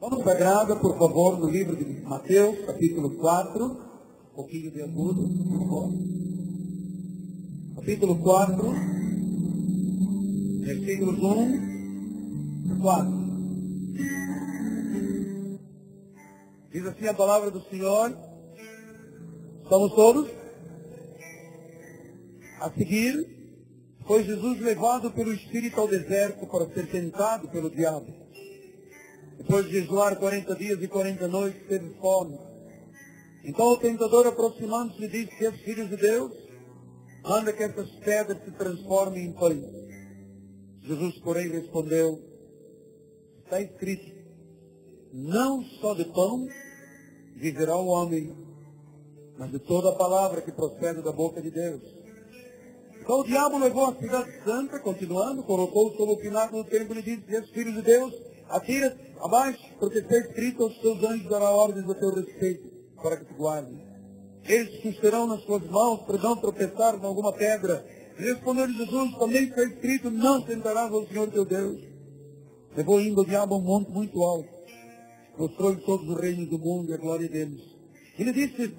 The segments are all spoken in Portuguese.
Vamos sagrada, por favor, no livro de Mateus, capítulo 4, um pouquinho de agudo, por favor. Capítulo 4, versículos 1 e 4. Diz assim a palavra do Senhor. Estamos todos? A seguir, foi Jesus levado pelo Espírito ao deserto para ser tentado pelo diabo. Depois de jejuar 40 dias e 40 noites, teve fome. Então o tentador, aproximando-se, disse: Se és filho de Deus, manda que essas pedras se transformem em pães. Jesus, porém, respondeu: Está escrito: Não só de pão viverá o homem, mas de toda a palavra que procede da boca de Deus. Então o diabo levou a cidade santa, continuando, colocou sobre o pináculo do templo e disse: Se és filho de Deus, atira abaixo, porque está escrito aos seus anjos dará ordens a teu respeito, para que te guardem. Eles susterão nas suas mãos para não tropeçar em alguma pedra. Respondeu Jesus, também está escrito, não tentarás ao Senhor teu Deus. Levou indo o diabo a um monte muito alto. Mostrou-lhe todos os reinos do mundo e a glória deles. Ele disse,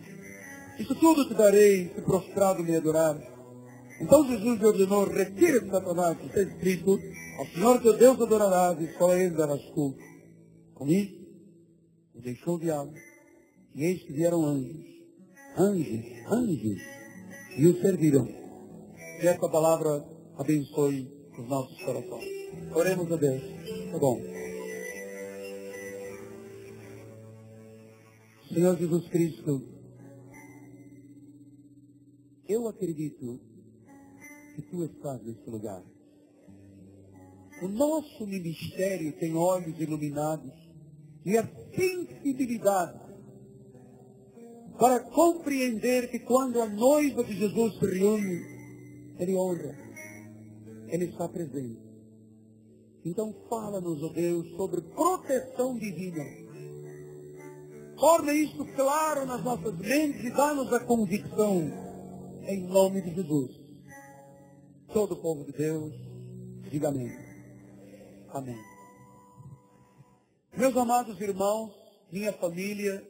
isso tudo te darei se prostrado me adorar. Então Jesus lhe ordenou, retira-te, Satanás, está escrito, ao Senhor teu Deus adorarás e só a ele darás culto. Com isso, o deixou o diabo. E eis que vieram anjos, anjos, anjos, e o serviram. Que essa palavra abençoe os nossos corações. Oremos a Deus. Tá bom. Senhor Jesus Cristo, eu acredito que Tu estás neste lugar. O nosso ministério tem olhos iluminados e a sensibilidade para compreender que quando a noiva de Jesus se reúne, Ele honra, Ele está presente. Então fala-nos, ó oh Deus, sobre proteção divina. Torna isso claro nas nossas mentes e dá-nos a convicção, em nome de Jesus. Todo o povo de Deus, diga amém. Amém. Meus amados irmãos, minha família,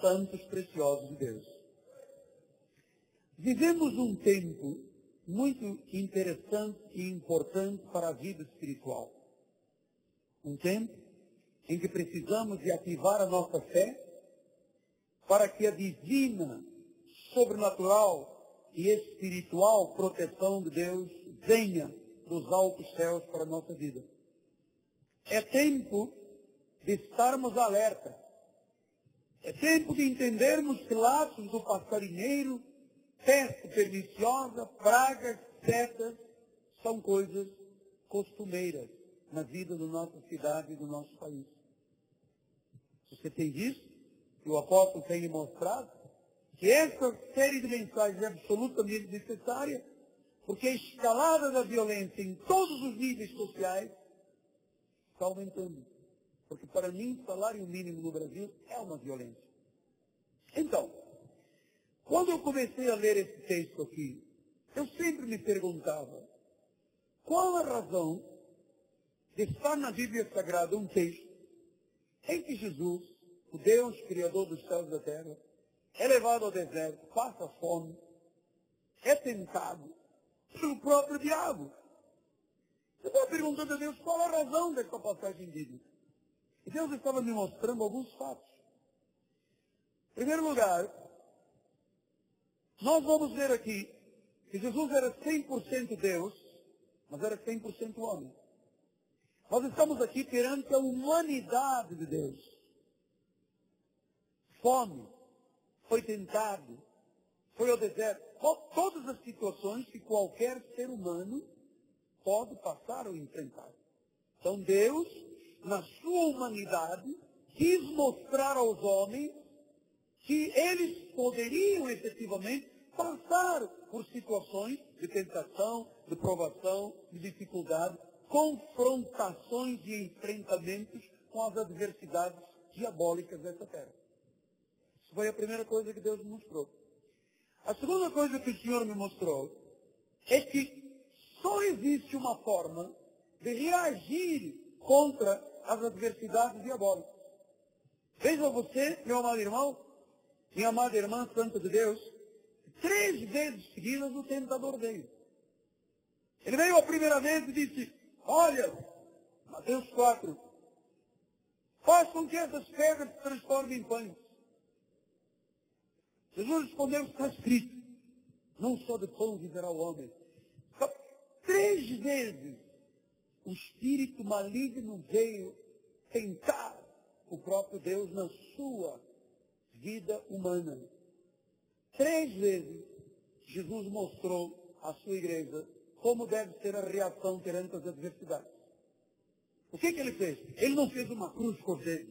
santos preciosos de Deus. Vivemos um tempo muito interessante e importante para a vida espiritual. Um tempo em que precisamos de ativar a nossa fé para que a divina, sobrenatural e espiritual proteção de Deus venha dos altos céus para a nossa vida. É tempo de estarmos alerta. É tempo de entendermos que laços do passarinheiro, peste perniciosa, pragas, setas, são coisas costumeiras na vida da nossa cidade e do nosso país. Você tem visto, que o apóstolo tem mostrado, que essa série de mensagens é absolutamente necessária, porque a escalada da violência em todos os níveis sociais está aumentando. Porque para mim, salário mínimo no Brasil é uma violência. Então, quando eu comecei a ler esse texto aqui, eu sempre me perguntava, qual a razão de estar na Bíblia Sagrada um texto em que Jesus, o Deus Criador dos céus e da terra, é levado ao deserto, passa fome, é tentado pelo próprio diabo. Eu estava perguntando a Deus qual a razão dessa passagem bíblica. E Deus estava me mostrando alguns fatos. Em primeiro lugar, nós vamos ver aqui que Jesus era 100% Deus, mas era 100% homem. Nós estamos aqui perante a humanidade de Deus. Fome, foi tentado, foi ao deserto. Todas as situações que qualquer ser humano pode passar ou enfrentar. Então Deus na sua humanidade, quis mostrar aos homens que eles poderiam efetivamente passar por situações de tentação, de provação, de dificuldade, confrontações e enfrentamentos com as adversidades diabólicas dessa terra. Foi a primeira coisa que Deus me mostrou. A segunda coisa que o Senhor me mostrou é que só existe uma forma de reagir contra as adversidades diabólicas. Veja você, meu amado irmão, minha amada irmã santa de Deus, três vezes seguidas o tentador veio. Ele veio a primeira vez e disse, olha, Mateus 4, faz com que essas pedras se transformem em pães. Jesus respondeu, está escrito, não só de pão viverá o homem. Três vezes o espírito maligno veio tentar o próprio Deus na sua vida humana. Três vezes Jesus mostrou à sua igreja como deve ser a reação perante as adversidades. O que, que ele fez? Ele não fez uma cruz cordeiro.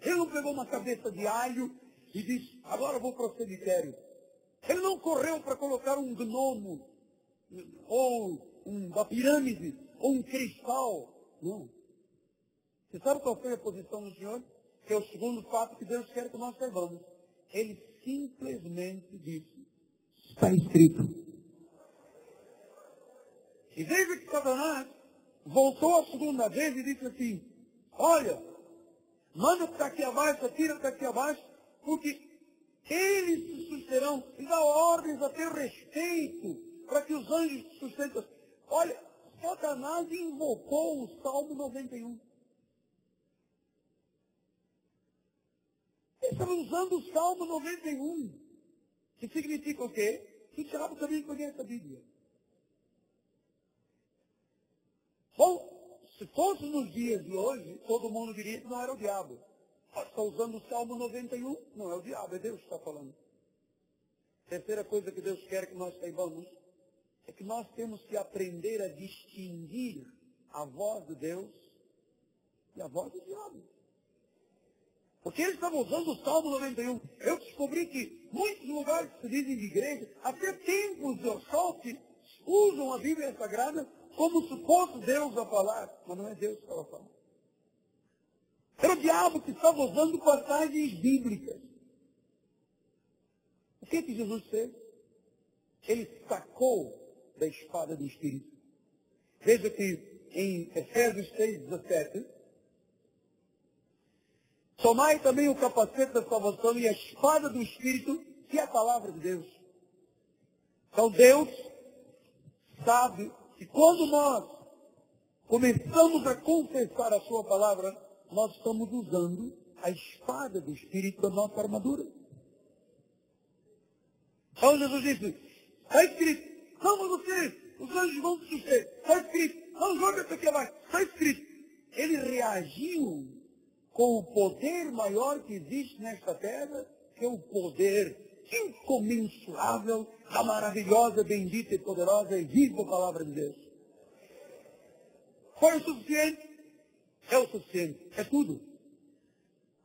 Ele não pegou uma cabeça de alho e disse, agora vou para o cemitério. Ele não correu para colocar um gnomo, ou uma pirâmide, ou um cristal. Não. Você sabe qual foi a posição do Senhor? Que é o segundo fato que Deus quer que nós saibamos. Ele simplesmente disse, está escrito. E veja que Satanás voltou a segunda vez e disse assim, olha, manda para aqui abaixo, atira para aqui abaixo, porque eles se susterão e dá ordens a ter respeito para que os anjos se sustentem. Olha, Satanás invocou o Salmo 91. Ele estava usando o Salmo 91, que significa o quê? Que diabo também conhece a Bíblia. Bom, se fosse nos dias de hoje, todo mundo diria que não era o diabo. Está usando o Salmo 91, não é o diabo, é Deus que está falando. Terceira coisa que Deus quer que nós saibamos é que nós temos que aprender a distinguir a voz de Deus e a voz do diabo. Porque eles estavam usando o Salmo 91. Eu descobri que muitos lugares que se dizem de igreja, até templos de Ossolte, usam a Bíblia Sagrada como fosse Deus a falar, mas não é Deus que estava falando. Era o diabo que estava usando passagens bíblicas. O que que Jesus fez? Ele sacou da espada do Espírito. Veja que em Efésios 6, 17, tomai também o capacete da salvação e a espada do Espírito, que é a palavra de Deus. Então Deus sabe que quando nós começamos a confessar a sua palavra, nós estamos usando a espada do Espírito da nossa armadura. Então Jesus disse, está escrito, não você, os anjos vão te suster, está escrito, não joga essa aqui abaixo, está escrito. Ele reagiu com o poder maior que existe nesta terra, que é o poder incomensurável da maravilhosa, bendita e poderosa e viva palavra de Deus. Foi o suficiente? É o suficiente. É tudo.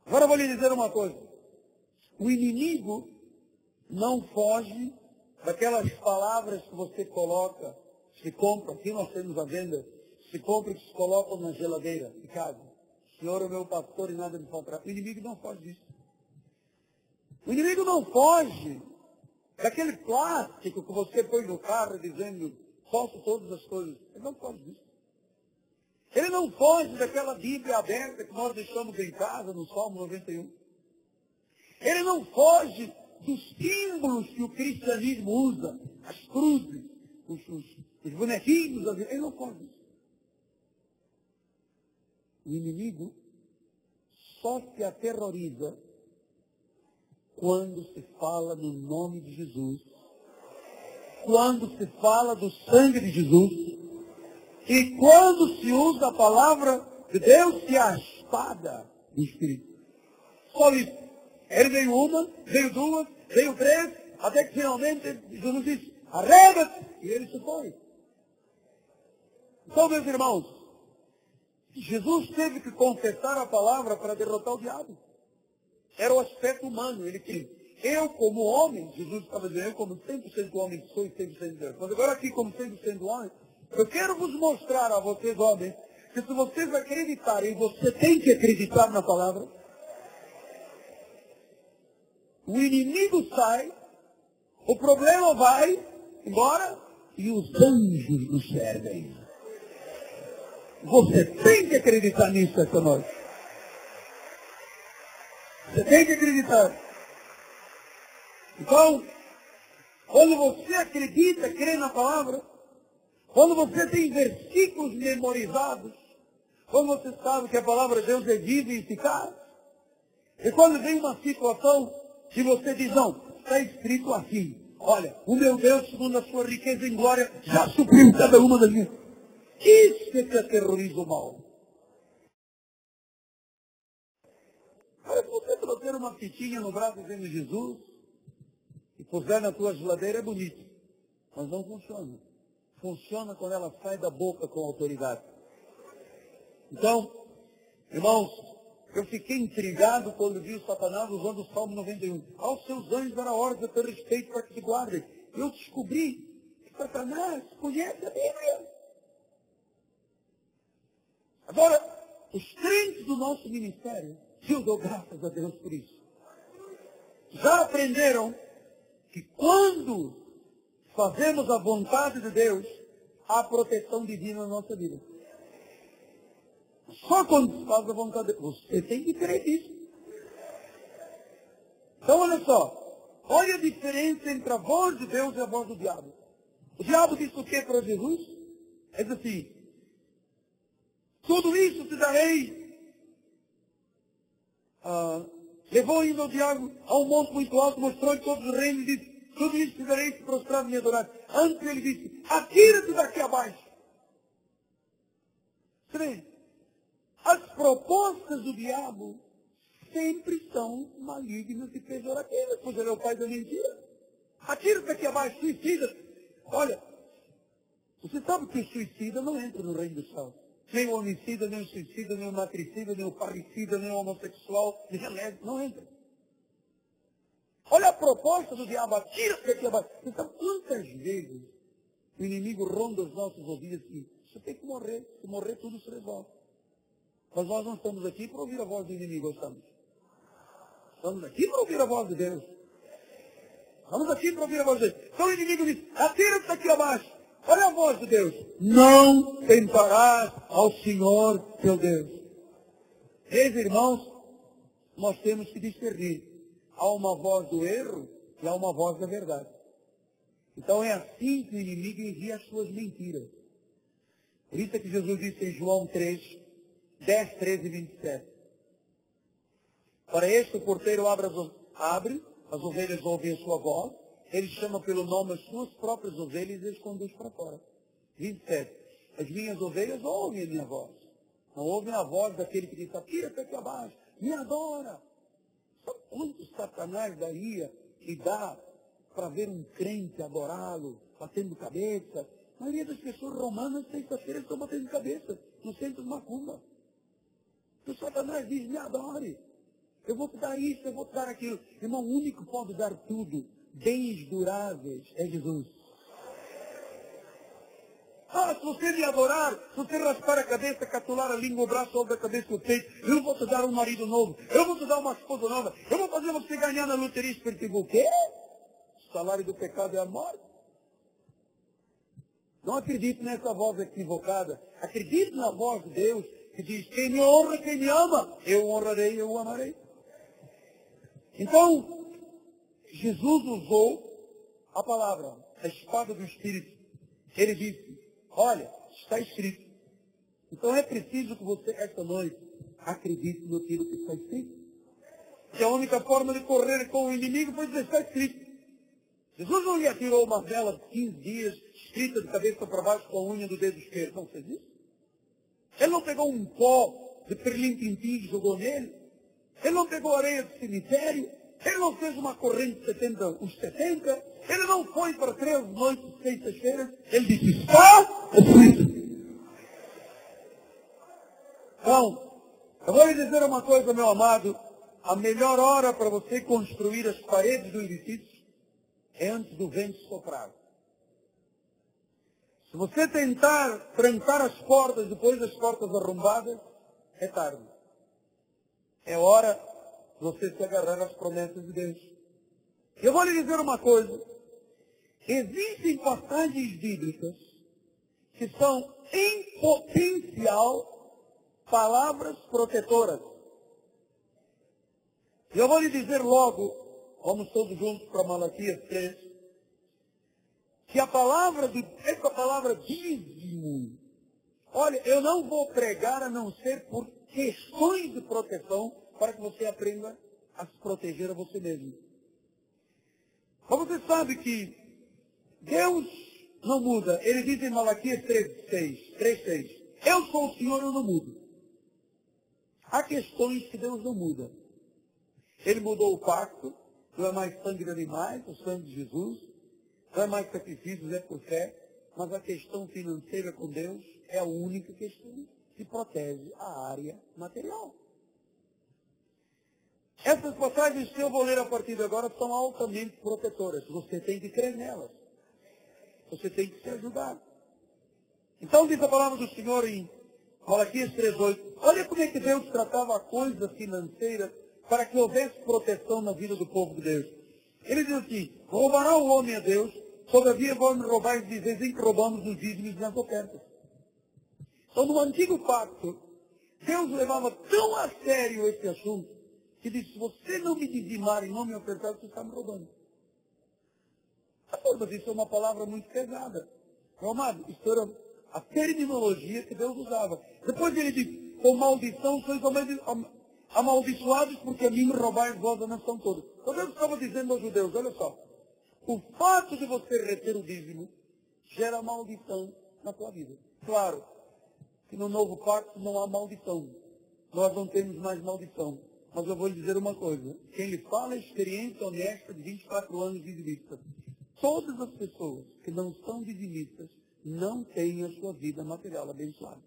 Agora vou lhe dizer uma coisa. O inimigo não foge daquelas palavras que você coloca, se compra, aqui nós temos a venda, se compra e se colocam na geladeira de casa. Senhor é meu pastor e nada me faltará. O inimigo não foge disso. O inimigo não foge daquele plástico que você põe no carro dizendo, posso todas as coisas. Ele não foge disso. Ele não foge daquela Bíblia aberta que nós deixamos em casa, no Salmo 91. Ele não foge dos símbolos que o cristianismo usa, as cruzes, os, os, os bonequinhos, ele não foge. O inimigo só se aterroriza quando se fala no nome de Jesus, quando se fala do sangue de Jesus, e quando se usa a palavra de Deus e a espada do Espírito. Só isso. Ele veio uma, veio duas, veio três, até que finalmente Jesus disse, arrega-te, e ele se foi. Então, meus irmãos, Jesus teve que confessar a palavra para derrotar o diabo. Era o aspecto humano. Ele queria. Eu, como homem, Jesus estava dizendo, eu como 100% homem sou e 100% Deus. Mas agora aqui, como 100% homem, eu quero vos mostrar a vocês, homens, que se vocês acreditarem, você tem que acreditar na palavra. O inimigo sai, o problema vai embora e os anjos nos servem. Você tem que acreditar nisso essa noite. Você tem que acreditar. Então, quando você acredita, crê na palavra, quando você tem versículos memorizados, quando você sabe que a palavra de Deus é viva e eficaz, e quando vem uma situação que você diz, não, está escrito assim, olha, o meu Deus, segundo a sua riqueza em glória, já supriu cada uma das minhas. Isso é que aterroriza o mal. Agora, se você trouxer uma fitinha no braço dizendo Jesus e puser na tua geladeira, é bonito. Mas não funciona. Funciona quando ela sai da boca com autoridade. Então, irmãos, eu fiquei intrigado quando vi o Satanás usando o Salmo 91. Aos seus anjos era ordem a teu respeito para que te guardem. Eu descobri que Satanás conhece a Bíblia. Agora, os crentes do nosso ministério e eu dou graças a Deus por isso. Já aprenderam que quando fazemos a vontade de Deus, há proteção divina na nossa vida. Só quando faz a vontade de Deus. Você tem que crer nisso. Então, olha só. Olha a diferença entre a voz de Deus e a voz do diabo. O diabo disse o que para Jesus? É assim, tudo isso te darei ah, levou ainda o diabo a um monte muito alto, mostrou-lhe todos os reinos e disse, isso te darei se prostrar me adorar. Antes ele disse, atira-te daqui abaixo. Três. As propostas do diabo sempre são malignas e pejorativas, pois ele é o pai da mentira. Atira-te daqui abaixo, suicida. Olha, você sabe que o suicida não entra no reino dos céus nem o homicida, nem o suicida, nem o matricida, nem o parricida, nem o homossexual, nem o lésbico, não entra. Olha a proposta do diabo, atira daqui abaixo. Então, quantas vezes o inimigo ronda os nossos ouvidos assim, você tem que morrer, se morrer tudo se resolve. Mas nós não estamos aqui para ouvir a voz do inimigo, estamos. Estamos aqui para ouvir a voz de Deus. Estamos aqui para ouvir a voz de Deus. Então o inimigo diz, atira daqui abaixo. Olha a voz de Deus. Não tentarás ao Senhor teu Deus. Meus irmãos, nós temos que discernir. Há uma voz do erro e há uma voz da verdade. Então é assim que o inimigo envia as suas mentiras. Por isso é que Jesus disse em João 3, 10, 13 e 27. Para este o porteiro abre as, abre, as ovelhas ouvem a sua voz, ele chama pelo nome as suas próprias ovelhas e as conduz para fora. 27. As minhas ovelhas ouvem a minha voz. Não ouvem a voz daquele que diz, tira aqui abaixo, me adora. Quanto Satanás daria e dá para ver um crente adorá-lo, batendo cabeça? A maioria das pessoas romanas, sexta-feira, estão batendo cabeça no centro de macumba. O Satanás diz, me adore. Eu vou te dar isso, eu vou te dar aquilo. Irmão, o único pode dar tudo bens duráveis é Jesus. Ah, se você me adorar, se você raspar a cabeça, catular a língua, o braço sobre a cabeça o peito, eu vou te dar um marido novo, eu vou te dar uma esposa nova, eu vou fazer você ganhar na loteria espiritual. O quê? O salário do pecado é a morte. Não acredito nessa voz equivocada. Acredito na voz de Deus que diz, quem me honra, quem me ama, eu honrarei, eu amarei. Então, Jesus usou a palavra, a espada do Espírito. Ele disse, olha, está escrito. Então é preciso que você, esta noite, acredite no que está escrito. Que a única forma de correr com o inimigo foi dizer, está escrito. Jesus não lhe atirou uma vela de 15 dias, escrita de cabeça para baixo com a unha do dedo esquerdo. Não fez isso. Ele não pegou um pó de perlim-pintim e jogou nele. Ele não pegou areia do cemitério. Ele não fez uma corrente de 70, os 70. Ele não foi para três noites de sexta-feira. Ele disse, está escrito. Então, eu vou lhe dizer uma coisa, meu amado. A melhor hora para você construir as paredes do edifício é antes do vento soprar. Se você tentar trancar as portas depois das portas arrombadas, é tarde. É hora você se agarrar às promessas de Deus. Eu vou lhe dizer uma coisa. Existem passagens bíblicas que são em potencial palavras protetoras. E eu vou lhe dizer logo, vamos todos juntos para Malaquias 3, que a palavra, de, essa palavra dízimo, olha, eu não vou pregar a não ser por questões de proteção para que você aprenda a se proteger a você mesmo. Mas você sabe que Deus não muda. Ele diz em Malaquias 3,6, 3,6, eu sou o Senhor, eu não mudo. Há questões que Deus não muda. Ele mudou o pacto, não é mais sangue de animais, o sangue de Jesus, não é mais sacrifícios, é por fé, mas a questão financeira com Deus é a única questão que protege a área material. Essas passagens que eu vou ler a partir de agora são altamente protetoras. Você tem que crer nelas. Você tem que se ajudar. Então diz a palavra do Senhor em Malaquias 3.8. Olha como é que Deus tratava a coisa financeira para que houvesse proteção na vida do povo de Deus. Ele diz assim, roubará o homem a Deus, todavia vão roubar e dizer em que roubamos os dízimos nas ofertas. Então no antigo pacto, Deus levava tão a sério esse assunto, que disse, se você não me dizimar e não me ofertar, você está me roubando. Mas isso é uma palavra muito pesada. Meu isso era a terminologia que Deus usava. Depois ele diz, com maldição sois amaldiçoados porque a mim me roubais vós a nação toda. Então Deus estava dizendo aos judeus, olha só, o fato de você reter o dízimo gera maldição na tua vida. Claro que no novo pacto não há maldição. Nós não temos mais maldição. Mas eu vou lhe dizer uma coisa. Quem lhe fala é experiência honesta de 24 anos de vista. Todas as pessoas que não são dizimistas não têm a sua vida material abençoada.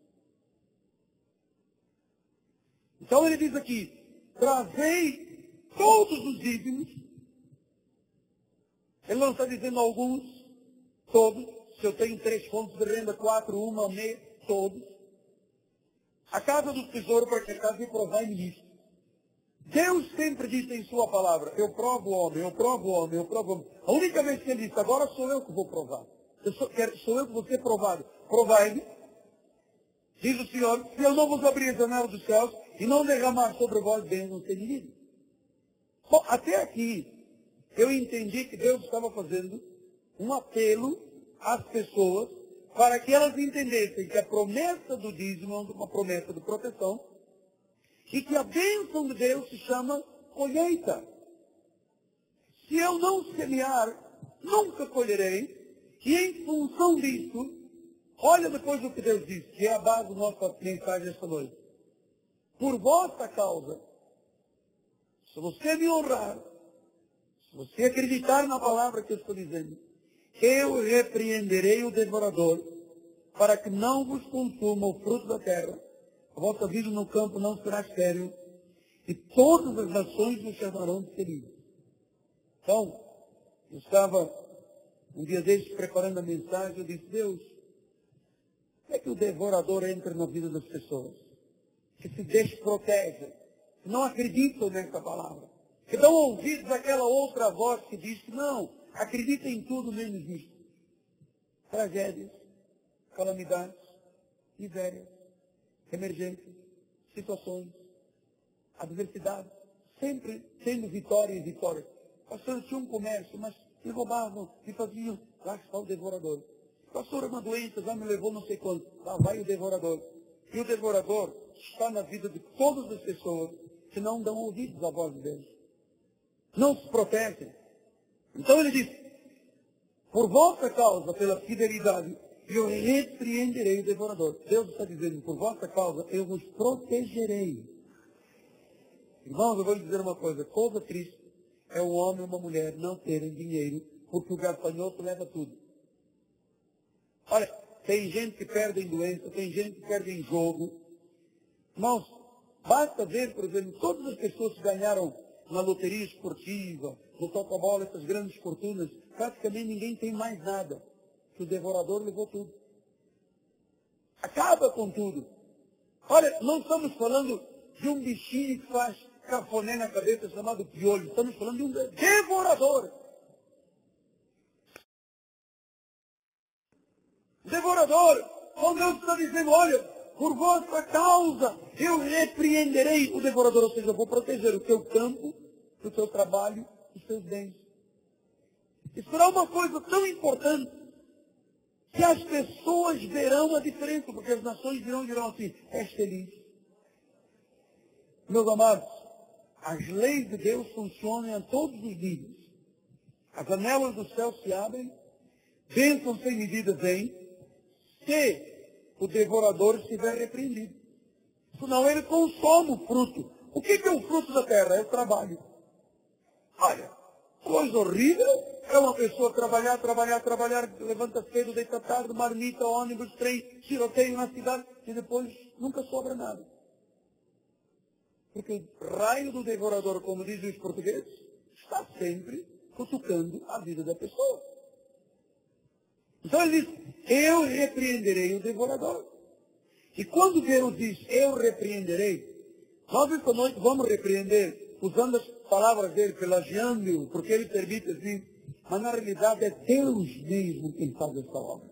Então ele diz aqui, trazei todos os dízimos. Ele não está dizendo alguns, todos. Se eu tenho três fontes de renda, quatro, uma, meia, todos. A casa do tesouro para que a casa de provar nisso. Deus sempre disse em sua palavra, eu provo o homem, eu provo o homem, eu provo o homem. A única vez que ele disse, agora sou eu que vou provar. Eu sou, sou eu que vou ser provado. Provai-me. Diz o Senhor, se eu não vos abrir a janela dos céus e não derramar sobre vós bênçãos sem medida. Bom, até aqui, eu entendi que Deus estava fazendo um apelo às pessoas para que elas entendessem que a promessa do dízimo é uma promessa de proteção e que a bênção de Deus se chama colheita. Se eu não semear, nunca colherei. E em função disso, olha depois do que Deus disse, que é a base da nossa mensagem esta noite. Por vossa causa, se você me honrar, se você acreditar na palavra que eu estou dizendo, eu repreenderei o devorador para que não vos consuma o fruto da terra vossa vida no campo não será estéril, e todas as nações vos chamarão de feliz. Então, eu estava um dia desses preparando a mensagem, eu disse, Deus, como é que o devorador entra na vida das pessoas? Que se desprotegem, que não acreditam nessa palavra, que dão ouvidos àquela outra voz que diz que não, acredita em tudo menos nisso. Tragédias, calamidades, misérias emergências, situações, adversidades, sempre tendo vitória e vitória. Pastor, tinha um comércio, mas me roubavam, me faziam, lá está o devorador. Pastor, uma doença, já me levou não sei quanto. Lá vai o devorador. E o devorador está na vida de todas as pessoas que não dão ouvidos à voz de Deus. Não se protegem. Então ele diz, por vossa causa, pela fidelidade, eu repreenderei o devorador. Deus está dizendo, por vossa causa, eu vos protegerei. Irmãos, eu vou lhe dizer uma coisa, coisa triste é um homem e uma mulher não terem dinheiro, porque o gafanhoto leva tudo. Olha, tem gente que perde em doença, tem gente que perde em jogo. Irmãos, basta ver, por exemplo, todas as pessoas que ganharam na loteria esportiva, no toca-bola, essas grandes fortunas, praticamente ninguém tem mais nada que o devorador levou tudo. Acaba com tudo. Olha, não estamos falando de um bichinho que faz cafoné na cabeça chamado piolho. Estamos falando de um devorador. Devorador. Quando Deus está dizendo, olha, por vossa causa eu repreenderei o devorador, ou seja, eu vou proteger o teu campo do teu trabalho, dos teus bens. Isso será uma coisa tão importante que as pessoas verão a diferença, porque as nações dirão, dirão assim, és feliz. Meus amados, as leis de Deus funcionam a todos os níveis. As janelas do céu se abrem, bênçãos sem medida vêm, se o devorador estiver repreendido. Senão ele consome o fruto. O que é o fruto da terra? É o trabalho. Olha, coisa horrível é uma pessoa trabalhar, trabalhar, trabalhar, levanta cedo, deita tarde, marmita, ônibus, trem, tiroteio na cidade e depois nunca sobra nada. Porque o raio do devorador, como dizem os portugueses, está sempre cutucando a vida da pessoa. Então ele diz, eu repreenderei o devorador. E quando Deus diz, eu repreenderei, nós vamos repreender, usando as palavras dele, pelagiando-o, porque ele permite assim, mas na realidade é Deus mesmo quem faz essa obra.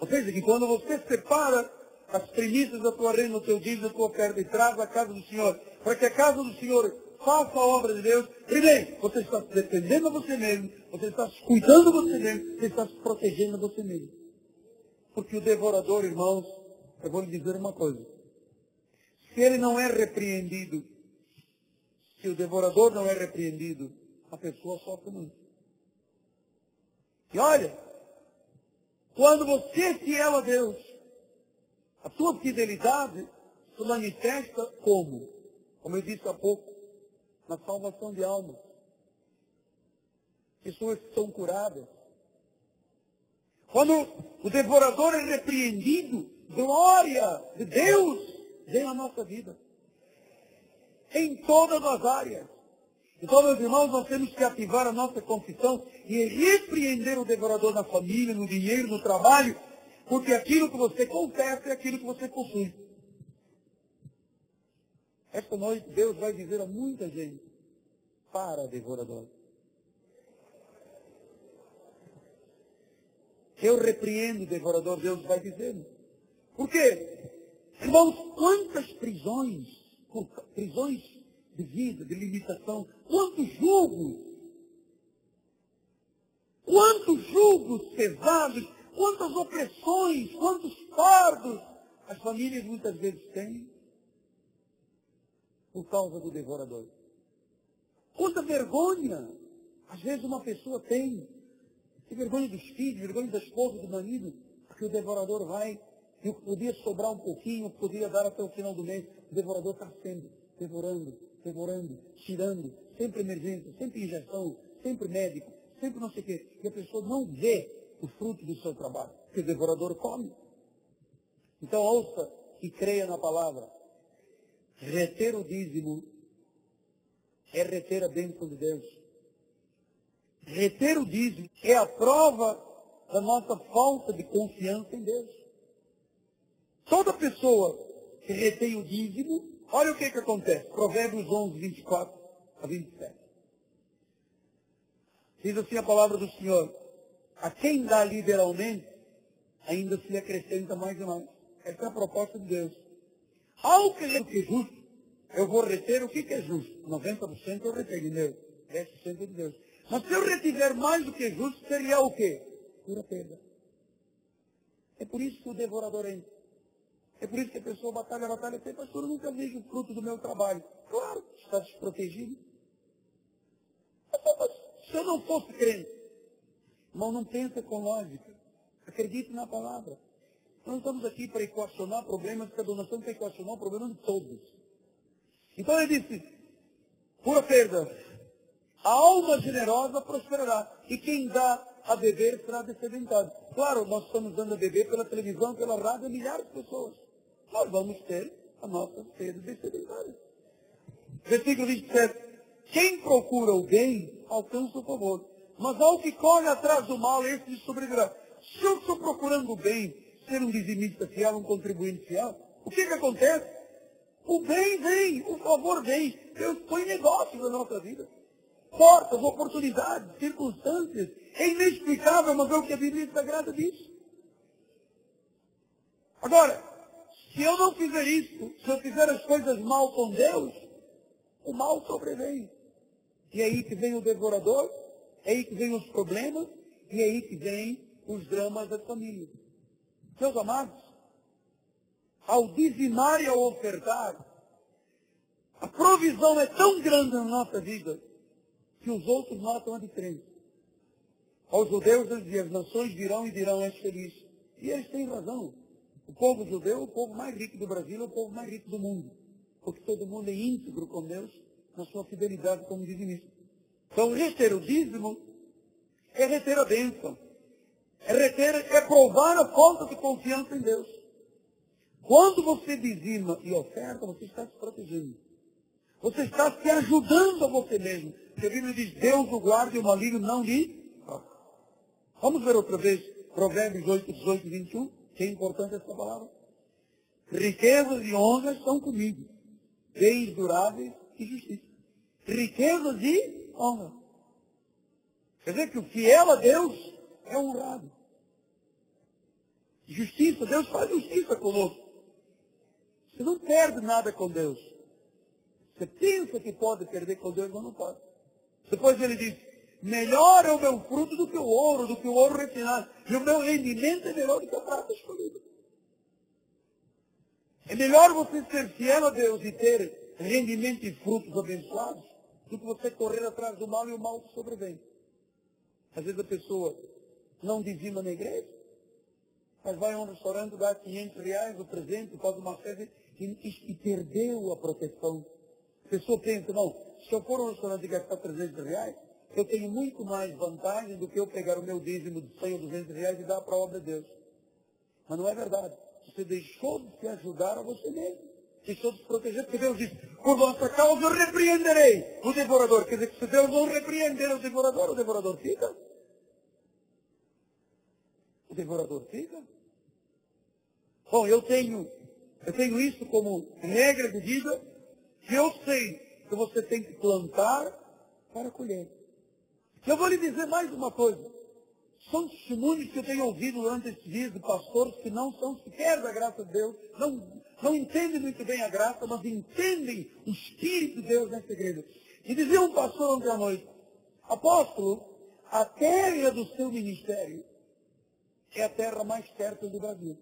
Ou seja, que quando você separa as premissas da tua reina, o teu dízimo, da tua oferta e traz a casa do Senhor, para que a casa do Senhor faça a obra de Deus, primeiro, você está se defendendo a você mesmo, você está se cuidando a você mesmo, você está se protegendo a você mesmo. Porque o devorador, irmãos, eu vou lhe dizer uma coisa. Se ele não é repreendido, se o devorador não é repreendido, a pessoa sofre muito. E olha, quando você é fiel a Deus, a sua fidelidade se manifesta como? Como eu disse há pouco, na salvação de almas. Pessoas que são curadas. Quando o devorador é repreendido, glória de Deus vem à nossa vida. Em todas as áreas. Então, meus irmãos, nós temos que ativar a nossa confissão e repreender o devorador na família, no dinheiro, no trabalho, porque aquilo que você confessa é aquilo que você possui. Esta noite Deus vai dizer a muita gente, para devorador. Eu repreendo o devorador, Deus vai dizendo. Por quê? Irmãos, quantas prisões, prisões de vida, de limitação. Quantos julgos? Quantos julgos pesados? Quantas opressões? Quantos fardos as famílias muitas vezes têm por causa do devorador? Quanta vergonha às vezes uma pessoa tem. Que vergonha dos filhos, vergonha da esposa, do marido, porque o devorador vai e o que podia sobrar um pouquinho, podia dar até o final do mês, o devorador está sendo devorando, devorando, tirando, sempre emergência, sempre injeção, sempre médico, sempre não sei o quê. E a pessoa não vê o fruto do seu trabalho, porque o devorador come. Então ouça e creia na palavra. Reter o dízimo é reter a bênção de Deus. Reter o dízimo é a prova da nossa falta de confiança em Deus. Toda pessoa que retém o dízimo Olha o que, que acontece. Provérbios 11, 24 a 27. Diz assim a palavra do Senhor. A quem dá liberalmente, ainda se acrescenta mais e mais. Essa é a proposta de Deus. Ao que é justo, eu vou reter o que, que é justo. 90% eu retenho Deus. 10% de Deus. Mas se eu retiver mais do que justo, seria o quê? Pura perda. É por isso que o devorador entra. É por isso que a pessoa batalha, batalha, e pastor, eu nunca vejo o fruto do meu trabalho. Claro, está desprotegido. Se eu não fosse crente, irmão, não pensa com lógica. Acredite na palavra. Nós estamos aqui para equacionar problemas, cada nós estamos para equacionar o problema de todos. Então ele disse, pura perda, a alma generosa prosperará, e quem dá a beber será descedentado. Claro, nós estamos dando a beber pela televisão, pela rádio, milhares de pessoas nós vamos ter a nossa sede descedentária. Versículo 27. Quem procura o bem, alcança o favor. Mas ao que corre atrás do mal, esse sobrevirá. Se eu estou procurando o bem, ser um dizimista fiel, um contribuinte fiel, o que que acontece? O bem vem, o favor vem. Deus põe negócios na nossa vida. Portas, oportunidades, circunstâncias. É inexplicável, mas é o que a Bíblia Sagrada diz. Agora, se eu não fizer isso, se eu fizer as coisas mal com Deus, o mal sobrevém. E é aí que vem o devorador, é aí que vem os problemas, e é aí que vem os dramas da família. Meus amados, ao dizimar e ao ofertar, a provisão é tão grande na nossa vida que os outros notam a diferença. Aos judeus, ele dizia, as nações virão e dirão, és feliz. E eles têm razão. O povo judeu é o povo mais rico do Brasil, é o povo mais rico do mundo. Porque todo mundo é íntegro com Deus na sua fidelidade como dizimista. Então, reter o dízimo é reter a bênção. É reter, é provar a falta de confiança em Deus. Quando você dizima e oferta, você está se protegendo. Você está se ajudando a você mesmo. Porque a Bíblia diz, Deus o guarde e o maligno não lhe... Vamos ver outra vez, Provérbios 8, 18 e 21, que é importante essa palavra. Riquezas e honras são comigo. Bens duráveis e justiça. Riquezas e honra. Quer dizer que o fiel a Deus é honrado. Justiça, Deus faz justiça conosco. Você não perde nada com Deus. Você pensa que pode perder com Deus, mas não pode. Depois ele diz, melhor é o meu fruto do que o ouro, do que o ouro refinado. E o meu rendimento é melhor do que a prata escolhida. É melhor você ser fiel a Deus e ter rendimento e frutos abençoados do que você correr atrás do mal e o mal sobrevém. Às vezes a pessoa não dizima na igreja, mas vai a um restaurante, dá 500 reais o presente, faz uma festa e, e, e perdeu a proteção. A pessoa pensa, não, se eu for a um restaurante e gastar 300 reais, eu tenho muito mais vantagem do que eu pegar o meu dízimo de 100 ou 200 reais e dar para a obra de Deus. Mas não é verdade. Você deixou de se ajudar a você mesmo. Deixou de se proteger, porque Deus diz, por vossa causa eu repreenderei o devorador. Quer dizer que se Deus não repreender o devorador, o devorador fica. O devorador fica. Bom, eu tenho, eu tenho isso como regra de vida, que eu sei que você tem que plantar para colher. Eu vou lhe dizer mais uma coisa. São testemunhos que eu tenho ouvido durante esses dias de pastores que não são sequer da graça de Deus, não, não entendem muito bem a graça, mas entendem o Espírito de Deus nessa igreja. E dizia um pastor ontem à noite, apóstolo, a terra do seu ministério é a terra mais fértil do Brasil.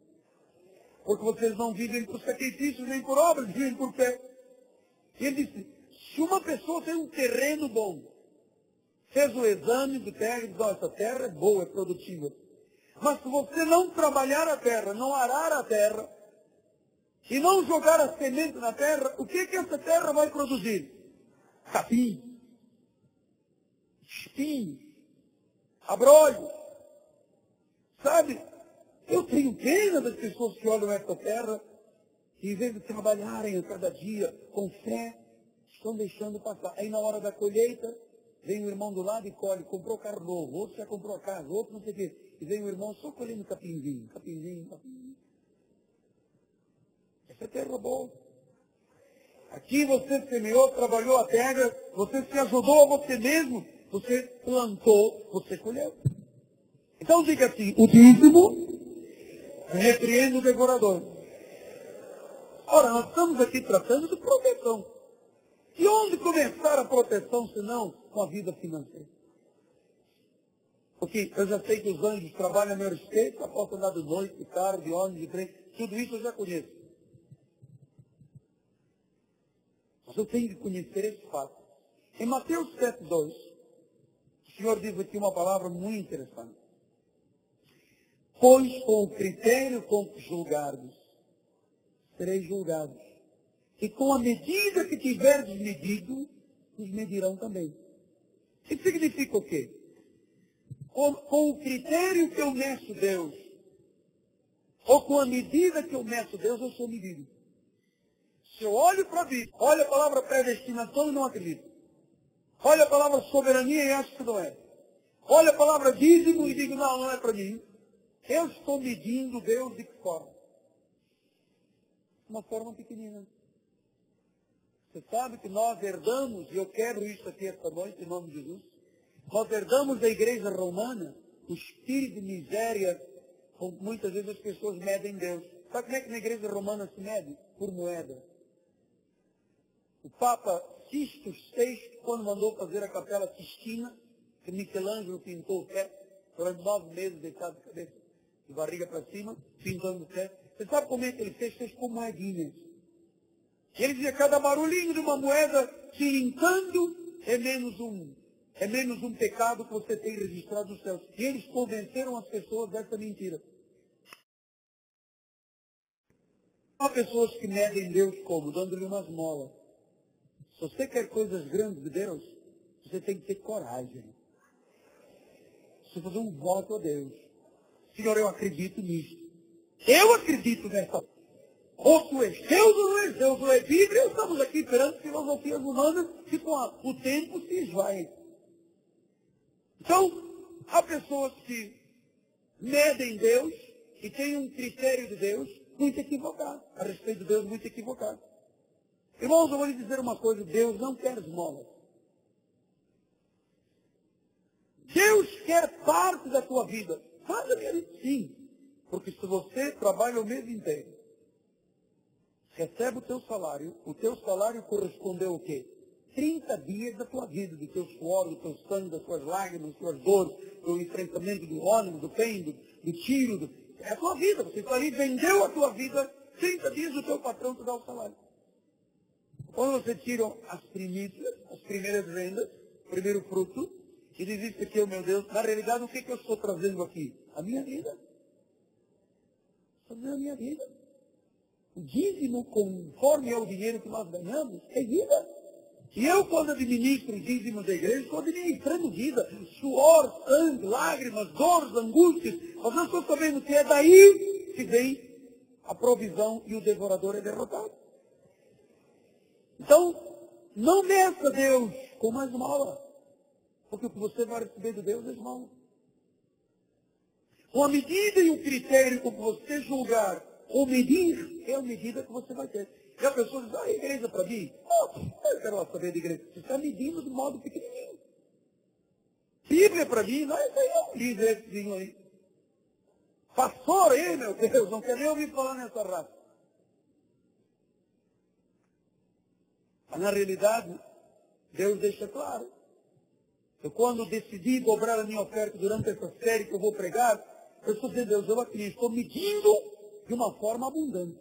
Porque vocês não vivem por sacrifícios nem por obras, vivem por fé. E ele disse, se uma pessoa tem um terreno bom, fez o exame do terra e diz, essa terra é boa, é produtiva. Mas se você não trabalhar a terra, não arar a terra, e não jogar a semente na terra, o que, que essa terra vai produzir? Capim, espinho, abrolho. Sabe? Eu tenho pena das pessoas que olham essa terra e, em vez de trabalharem a cada dia com fé, estão deixando passar. Aí, na hora da colheita, vem o irmão do lado e colhe, comprou carro novo, outro já comprou a casa, outro não sei o quê. E vem o irmão só colhendo capinzinho, capinzinho. Essa é terra boa. Aqui você semeou, trabalhou a terra, você se ajudou a você mesmo, você plantou, você colheu. Então diga assim, o dízimo repreende o devorador. Ora, nós estamos aqui tratando de proteção. E onde começar a proteção, se não com a vida financeira? Porque eu já sei que os anjos trabalham a meu respeito, posso andar de noite, de carro, de ônibus, de trem, tudo isso eu já conheço. Mas eu tenho que conhecer esse fato. Em Mateus 7, 2, o Senhor diz aqui uma palavra muito interessante. Pois com o critério com que julgardes, sereis julgados. E com a medida que tiverdes medido, os medirão também. Isso significa o quê? Com, com, o critério que eu meço Deus, ou com a medida que eu meço Deus, eu sou medido. Se eu olho para a vida, olho a palavra predestinação e não acredito. Olho a palavra soberania e acho que não é. Olho a palavra dízimo e digo, não, não é para mim. Eu estou medindo Deus de que forma? Uma forma pequenina. Você sabe que nós herdamos, e eu quero isso aqui esta noite, em nome de Jesus, nós herdamos da igreja romana o espírito de miséria, como muitas vezes as pessoas medem Deus. Sabe como é que na igreja romana se mede? Por moeda. O Papa Sisto VI, quando mandou fazer a Capela Sistina, que Michelangelo pintou o pé, durante nove meses deitado de cabeça, de barriga para cima, pintando o pé. Você sabe como é que ele fez? Fez com moedinhas. Ele dizia, cada barulhinho de uma moeda se limpando é menos um, é menos um pecado que você tem registrado nos céus. E eles convenceram as pessoas dessa mentira. Há pessoas que medem Deus como? Dando-lhe umas molas. Se você quer coisas grandes de Deus, você tem que ter coragem. Você fazer um voto a Deus. Senhor, eu acredito nisso. Eu acredito nessa. Ou tu és Deus ou não és Deus, ou é Bíblia, estamos aqui perante filosofias humanas que com o tempo se esvaem. Então, há pessoas que medem Deus e têm um critério de Deus muito equivocado, a respeito de Deus muito equivocado. Irmãos, eu vou lhe dizer uma coisa, Deus não quer esmolas. Deus quer parte da tua vida. Faça ele sim. Porque se você trabalha o mês inteiro, recebe o teu salário, o teu salário correspondeu ao quê? 30 dias da tua vida, do teu suor, do teu sangue, das tuas lágrimas, das tuas dores, do enfrentamento do ônibus, do pêndulo, do, tiro. Do... É a tua vida. Você está ali, vendeu a tua vida, 30 dias o teu patrão te dá o salário. Quando você tira as primícias, as primeiras vendas, o primeiro fruto, e diz isso aqui, oh meu Deus, na realidade o que, que eu estou trazendo aqui? A minha vida. Estou trazendo a minha vida. O dízimo, conforme é o dinheiro que nós ganhamos, é vida. E eu, quando administro o dízimo da igreja, estou administrando vida. Suor, sangue, lágrimas, dores, angústias. Mas eu estou sabendo que é daí que vem a provisão e o devorador é derrotado. Então, não meça Deus com mais esmola. Porque o que você vai receber de Deus é esmola. Com a medida e o critério que você julgar ou medir, é a medida que você vai ter. E a pessoa diz, ah, a igreja para mim? Oh, eu quero saber de igreja. Você está medindo de modo pequenininho. Bíblia para mim, não, isso aí é um aí. Pastor aí, meu Deus, não quer nem ouvir falar nessa raça. Mas na realidade, Deus deixa claro. Eu quando decidi dobrar a minha oferta durante essa série que eu vou pregar, eu estou dizendo, Deus, eu aqui estou medindo de uma forma abundante.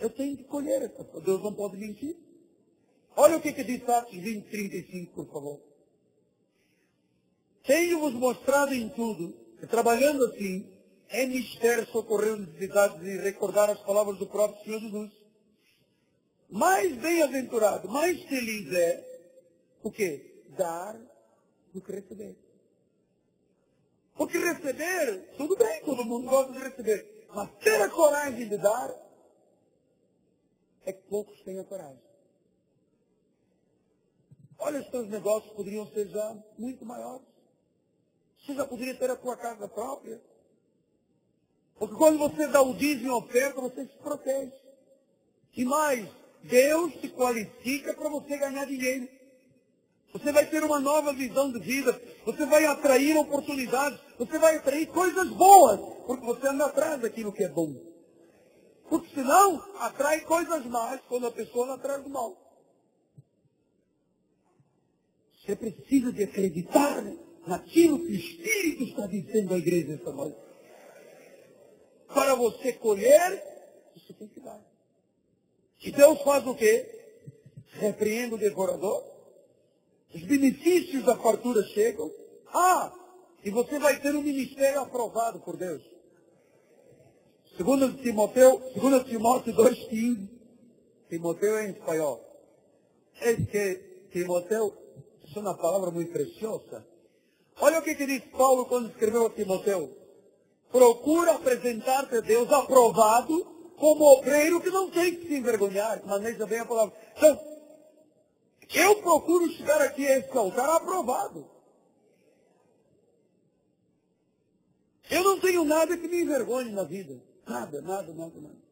Eu tenho que colher essa coisa. Deus não pode mentir. Olha o que, que diz Atos 20, 35, por favor. Tenho-vos mostrado em tudo que trabalhando assim, é mistério socorrer necessidades de recordar as palavras do próprio Senhor Jesus mais bem-aventurado, mais feliz é o quê? Dar do que receber. Porque receber, tudo bem, todo mundo gosta de receber. Mas ter a coragem de dar, é que poucos têm a coragem. Olha, os teus negócios poderiam ser já muito maiores. Você já poderia ter a tua casa própria. Porque quando você dá o dízimo e oferta, você se protege. E mais, Deus te qualifica para você ganhar dinheiro. Você vai ter uma nova visão de vida. Você vai atrair oportunidades. Você vai atrair coisas boas. Porque você anda atrás daquilo que é bom. Porque senão, atrai coisas más quando a pessoa anda atrás do mal. Você precisa de acreditar naquilo que o Espírito está dizendo à igreja esta noite. Para você colher, você tem que dar. E Deus faz o quê? Repreende o devorador. Os benefícios da fartura chegam. Ah, e você vai ter um ministério aprovado por Deus. Segundo Timoteu, segundo Timóteo 2,15. Timoteu é em espanhol. É que Timoteu é uma palavra muito preciosa. Olha o que, que diz Paulo quando escreveu a Timoteu. Procura apresentar-te a Deus aprovado como obreiro que não tem que se envergonhar, maneja bem a palavra. Então, eu procuro chegar aqui a esse altar aprovado. Eu não tenho nada que me envergonhe na vida. Nada, nada, nada, nada.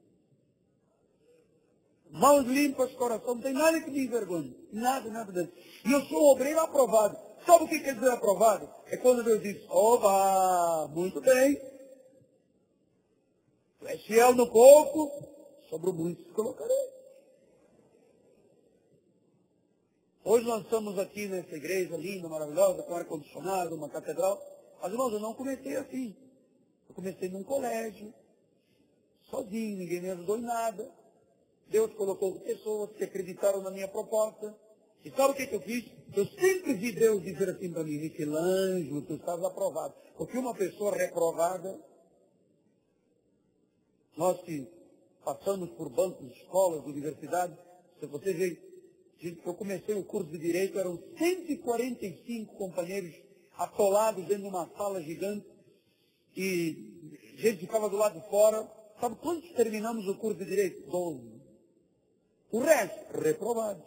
Mãos limpas, coração, não tem nada que me envergonhe. Nada, nada, nada. E eu sou obreiro aprovado. Sabe o que quer dizer aprovado? É quando Deus diz, oba, muito bem. Tu és fiel no pouco, sobre o muito te colocarei. Hoje nós estamos aqui nessa igreja linda, maravilhosa, com ar-condicionado, uma catedral. Mas, irmãos, eu não comecei assim. Eu comecei num colégio, sozinho, ninguém me ajudou em nada. Deus colocou pessoas que acreditaram na minha proposta. E sabe o que, que eu fiz? Eu sempre vi Deus dizer assim para mim, Michelangelo, tu estás aprovado. Porque uma pessoa reprovada, nós que passamos por bancos escolas, de universidades, se você vê, eu comecei o curso de Direito, eram 145 companheiros atolados dentro de uma sala gigante, e gente ficava do lado de fora. Sabe quantos terminamos o curso de Direito? Doze. O resto, reprovados.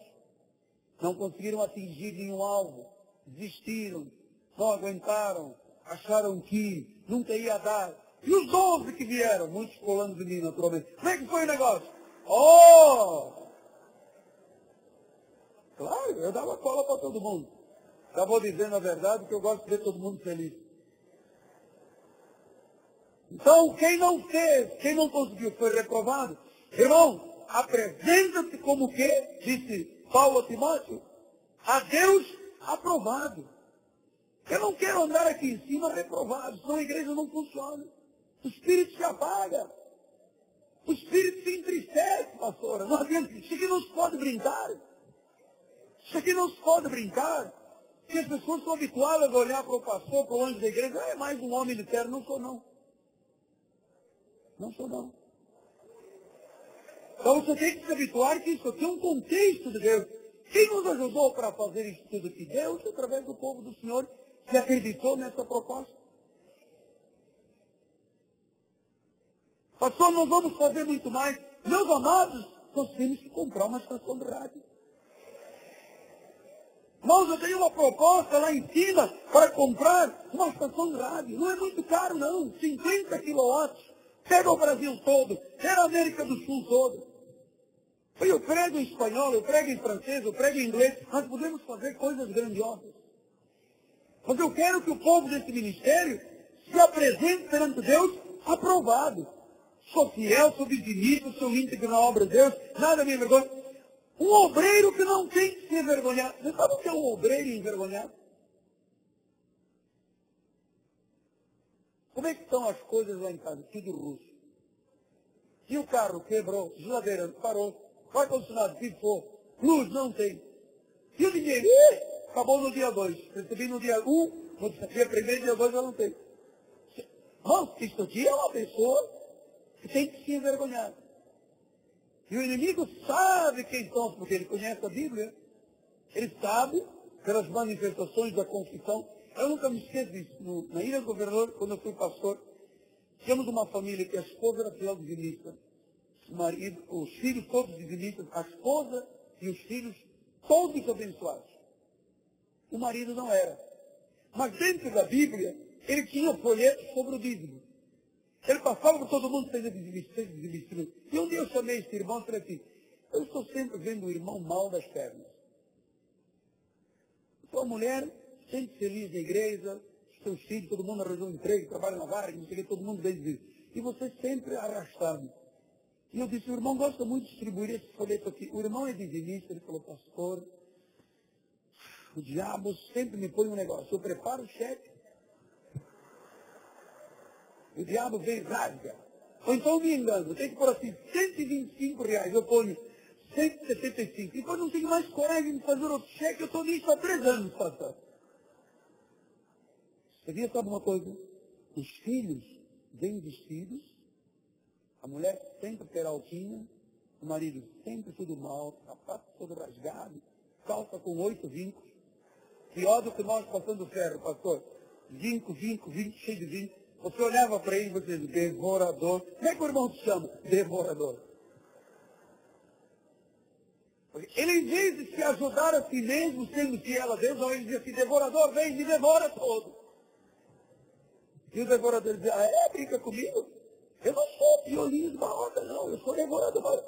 Não conseguiram atingir nenhum alvo. Desistiram. Não aguentaram. Acharam que nunca ia dar. E os doze que vieram, muitos colando de mim, naturalmente. Como é que foi o negócio? Oh! Claro, eu dava cola para todo mundo. Já vou dizendo a verdade que eu gosto de ver todo mundo feliz. Então, quem não fez, quem não conseguiu, foi reprovado. Irmão, apresenta-se como que, disse Paulo a Timóteo, a Deus aprovado. Eu não quero andar aqui em cima reprovado, senão a igreja não funciona. O espírito se apaga. O espírito se entristece, pastora. Não. Isso aqui não se pode brincar. Isso aqui não se pode brincar. Porque as pessoas estão habituadas a olhar para o pastor, para o anjo da igreja. Ah, é mais um homem de terra. Não sou, não. Não sou, não. Então você tem que se habituar que isso aqui é um contexto de Deus. Quem nos ajudou para fazer isso tudo aqui? Deus, através do povo do Senhor, que acreditou nessa proposta. Pastor, nós vamos fazer muito mais. Meus amados, nós temos que comprar uma estação de rádio. Nós eu tenho uma proposta lá em cima para comprar uma estação de rádio. Não é muito caro, não. 50 quilowatts. Pega o Brasil todo. Pega a América do Sul todo. Eu prego em espanhol, eu prego em francês, eu prego em inglês. Nós podemos fazer coisas grandiosas. Mas eu quero que o povo desse ministério se apresente perante Deus aprovado. Sou fiel, sou vigilista, sou íntegro na obra de Deus, nada me envergonha. Um obreiro que não tem que se envergonhar. Você sabe o que é um obreiro envergonhado? Como é que estão as coisas lá em casa? Tudo russo. E o carro quebrou, geladeira parou, ar condicionado pifou, luz não tem. E o dinheiro? Acabou no dia 2. Recebi no dia 1, um, no dia primeiro, dia 2 eu não tenho. Irmãos, isso aqui é uma pessoa que tem que se envergonhar. E o inimigo sabe quem são, porque ele conhece a Bíblia. Ele sabe, pelas manifestações da confissão. Eu nunca me esqueço disso. No, na Ilha do Governador, quando eu fui pastor, tínhamos uma família que a esposa era fiel divinista, marido, os filhos todos divinistas, a esposa e os filhos todos abençoados. O marido não era. Mas dentro da Bíblia, ele tinha folhetos sobre o dízimo. Ele passava por todo mundo, seja dizimista. E um dia eu chamei esse irmão e falei assim, eu estou sempre vendo o irmão mal das pernas. Sua mulher, sempre feliz na igreja, seus filhos, todo mundo arranjou um emprego, trabalha na vargem, não sei o que, todo mundo bem dizer. E você sempre arrastando. E eu disse, o irmão gosta muito de distribuir esse folheto aqui. O irmão é dizimista, ele falou, pastor, o diabo sempre me põe um negócio. Eu preparo o cheque, o diabo vem rasga. Ou então me engano, tenho que pôr assim, 125 reais, eu ponho 175. Depois não tenho mais coragem de fazer outro cheque, eu estou nisso há três anos, pastor. Sabia sabe uma coisa? Os filhos bem vestidos, a mulher sempre peraltinha, o marido sempre tudo mal, sapato todo rasgado, calça com oito vincos. Pior do que nós passando ferro, pastor. Vinco, vinco, vinco, cheio de vinco. Você olhava para ele e você dizia, devorador. Como é que o irmão se chama? Devorador. Ele, em vez de se ajudar a si mesmo, sendo fiel a Deus, ele dizia assim, devorador, vem, me devora todo. E o devorador dizia, ah, é, brinca comigo? Eu não sou violino de barroca, não, eu sou devorador.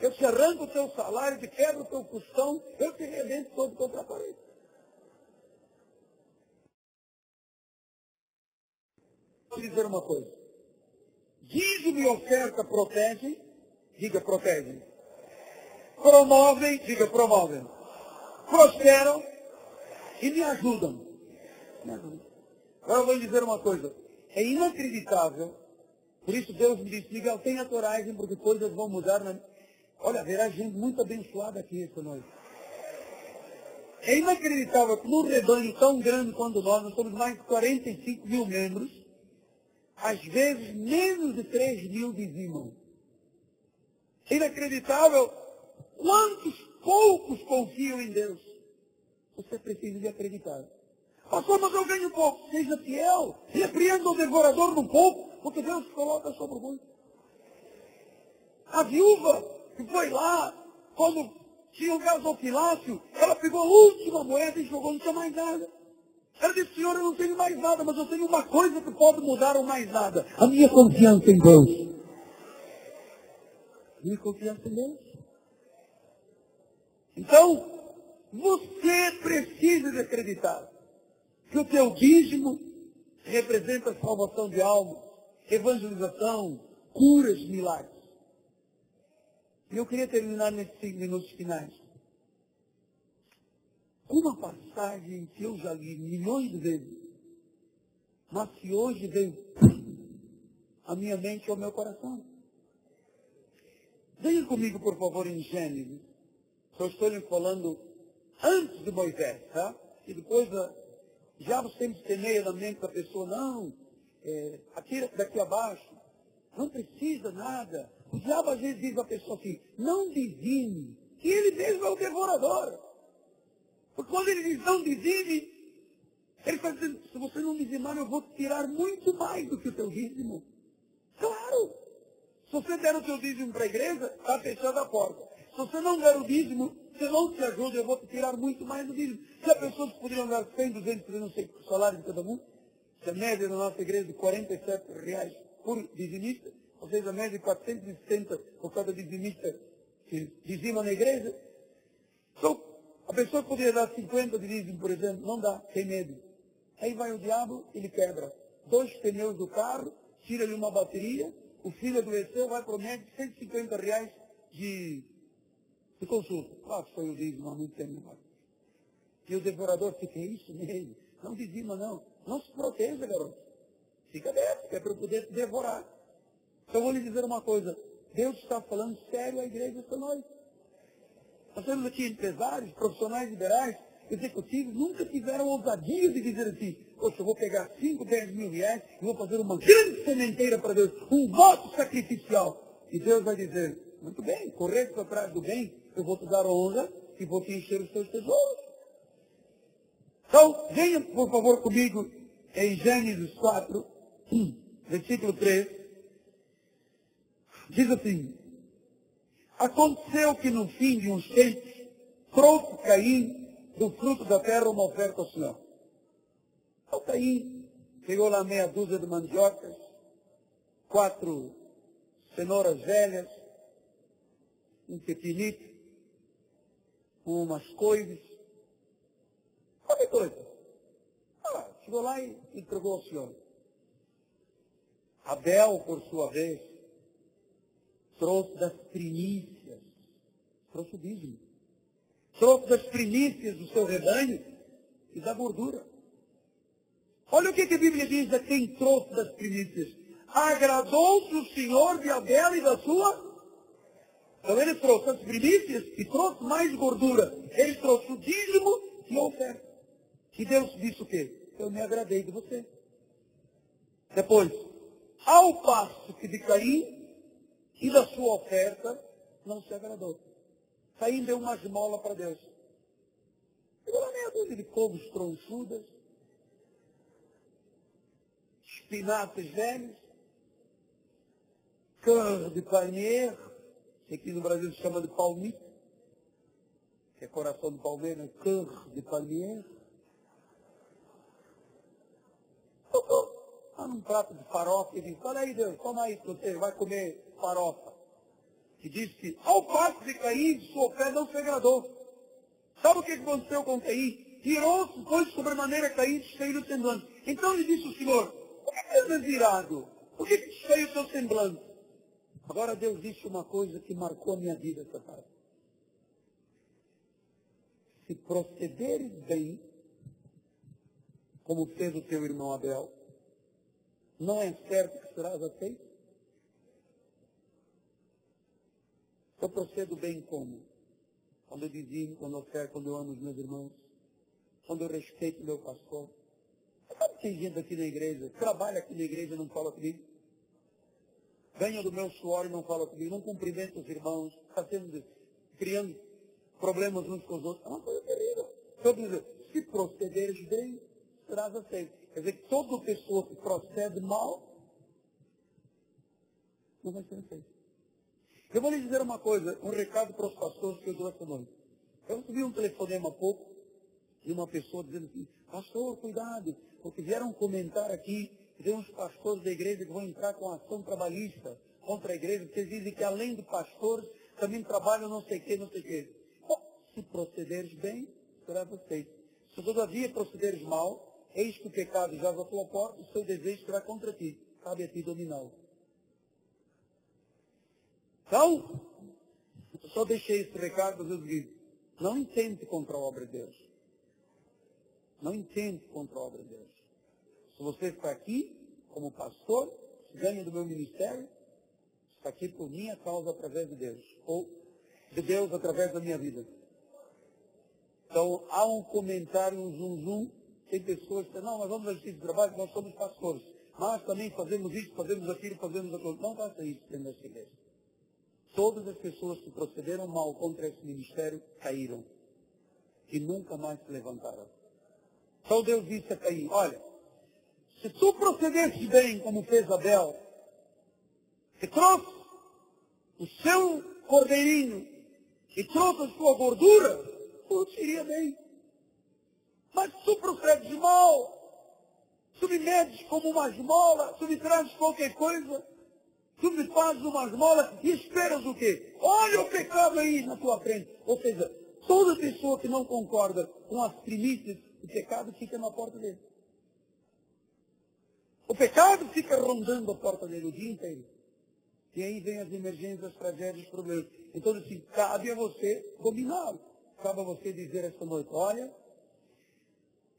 Eu te arranco o teu salário, te quebro o teu custão, eu te rebento todo contra a parede. Vou dizer uma coisa. Dízimo e oferta protege, diga protege. promovem, diga promovem, prosperam e me ajudam. Me ajudam. Agora eu vou lhe dizer uma coisa. É inacreditável. Por isso Deus me disse, Miguel, tenha coragem, porque coisas vão mudar. Na... Olha, haverá gente muito abençoada aqui esta noite. É inacreditável que num rebanho tão grande quanto nós, nós somos mais de 45 mil membros, às vezes menos de 3 mil dizimam. Inacreditável quantos poucos confiam em Deus. Você precisa de acreditar. Pastor, mas eu ganho pouco. Seja fiel. Repreenda o devorador no pouco, porque Deus coloca sobre o muito. A viúva que foi lá, quando tinha um gasofilácio, ela pegou a última moeda e jogou, não tinha mais nada. Ela disse, Senhor, eu não tenho mais nada, mas eu tenho uma coisa que pode mudar o mais nada. A minha confiança em Deus. Minha confiança em Deus. Então, você precisa de acreditar que o teu dízimo representa salvação de almas, evangelização, curas, milagres. E eu queria terminar nesses minutos finais. Uma passagem que eu já li milhões de vezes, mas que hoje veio à minha mente e ao meu coração. Venha comigo, por favor, em Gênesis. Eu estou lhe falando antes de Moisés, tá? E depois já sempre semeia na mente da pessoa, não, é, atira daqui abaixo, não precisa nada. O diabo às vezes diz à pessoa assim, não dizime, que ele mesmo é o devorador. Porque quando ele diz não dizime, ele está dizendo, se você não dizimar, eu vou tirar muito mais do que o teu dízimo. Claro! Se você der o teu dízimo para a igreja, está fechada a porta. Se você não der o dízimo, você não te ajuda, eu vou te tirar muito mais do dízimo. Se a pessoa poderiam dar 100, 200, 300, não sei o salário de cada um, se a média na nossa igreja de 47 reais por dizimista, ou seja, a média de 460 por cada dizimista que dizima na igreja. Então, a pessoa poderia dar 50 de por exemplo, não dá, tem medo. Aí vai o diabo, ele quebra dois pneus do carro, tira-lhe uma bateria, o filho adoeceu, vai para o médico, 150 reais de de consulta. Claro que foi o dízimo há muito tempo. E o devorador fica, é isso mesmo. Não dizima, não. Não se proteja, garoto. Fica dentro, é para poder devorar. Então vou lhe dizer uma coisa. Deus está falando sério à igreja esta noite. Nós temos aqui empresários, profissionais liberais, executivos, nunca tiveram ousadia de dizer assim, poxa, eu vou pegar 5, 10 mil reais e vou fazer uma grande sementeira para Deus, um voto sacrificial. E Deus vai dizer, muito bem, correto atrás do bem, eu vou te dar honra e vou te encher os teus tesouros. Então, venha por favor comigo em Gênesis 4, versículo 3. Diz assim, aconteceu que no fim de uns tempos, trouxe Caim do fruto da terra uma oferta ao Senhor. Então Caim pegou lá meia dúzia de mandiocas, quatro cenouras velhas, um pepinito, umas coisas, qualquer coisa. Ah, chegou lá e entregou ao Senhor. Abel, por sua vez, trouxe das primícias, trouxe o dízimo. Trouxe das primícias do seu rebanho e da gordura. Olha o que, a Bíblia diz a quem trouxe das primícias. Agradou-se o Senhor de Abel e da sua então ele trouxe as primícias e trouxe mais gordura. Ele trouxe o dízimo e a oferta. E Deus disse o quê? Eu me agradei de você. Depois, ao passo que de Caim e da sua oferta não se agradou. Caim deu uma esmola para Deus. Pegou lá meia dúzia de couves tronchudas, espinafres velhos, cães de palmeiro, que aqui no Brasil se chama de palmito, que é coração de palmeira, cor de palmeira. Está num prato de farofa e diz, olha aí Deus, toma aí você, vai comer farofa. E diz que ao passo de Caim, sua fé não se agradou. Sabe o que aconteceu com Caim? Tirou-se, foi sobremaneira Caim, cheio do semblante. Então lhe disse o Senhor, por que é virado? Por que cheio o seu semblante? Agora Deus disse uma coisa que marcou a minha vida essa tarde. se procederes bem, como fez o teu irmão Abel, não é certo que serás aceito? Eu procedo bem como? Quando eu dizia, quando eu oferto, quando eu amo os meus irmãos, quando eu respeito meu pastor. Sabe tem gente aqui na igreja, trabalha aqui na igreja e não fala comigo? Ganha do meu suor e não fala comigo, não cumprimenta os irmãos, está sendo, criando problemas uns com os outros. É uma coisa terrível. Dizer, se procederes bem, serás aceito. Quer dizer, toda pessoa que procede mal, não vai ser aceita. Eu vou lhe dizer uma coisa, um recado para os pastores que eu dou essa noite. Eu recebi um telefonema há pouco de uma pessoa dizendo assim, pastor, cuidado, porque vieram comentar aqui tem uns pastores da igreja que vão entrar com ação trabalhista contra a igreja, eles dizem que além de pastores, também trabalham não sei o que, não sei o que. Bom, se procederes bem, será aceito. Se todavia procederes mal, eis que o pecado já à tua porta, o seu desejo será contra ti. Cabe a ti dominá-lo. Então, eu só deixei esse recado para vocês não intente contra a obra de Deus. Não intente contra a obra de Deus. Se você está aqui, como pastor, ganha do meu ministério, está aqui por minha causa através de Deus. Ou de Deus através da minha vida. Então, há um comentário, um zum zum, tem pessoas que dizem, não, nós vamos assistir de trabalho, nós somos pastores. Mas também fazemos isso, fazemos aquilo, fazemos aquilo. Não faça isso dentro dessa igreja. Todas as pessoas que procederam mal contra esse ministério caíram. E nunca mais se levantaram. Então Deus disse a Caim, olha, se tu procedesses bem como fez Abel, que trouxe o seu cordeirinho e trouxe a sua gordura, tudo seria bem. Mas se tu procedes mal, tu me medes como uma esmola, tu me trazes qualquer coisa, Tu me fazes uma esmola e esperas o quê? Olha o pecado aí na tua frente. Ou seja, toda pessoa que não concorda com as primícias, o pecado fica na porta dele. O pecado fica rondando a porta dele o dia inteiro. E aí vem as emergências, as tragédias, os problemas. Então, assim, cabe a você dominá-lo. Cabe a você dizer esta noite, olha,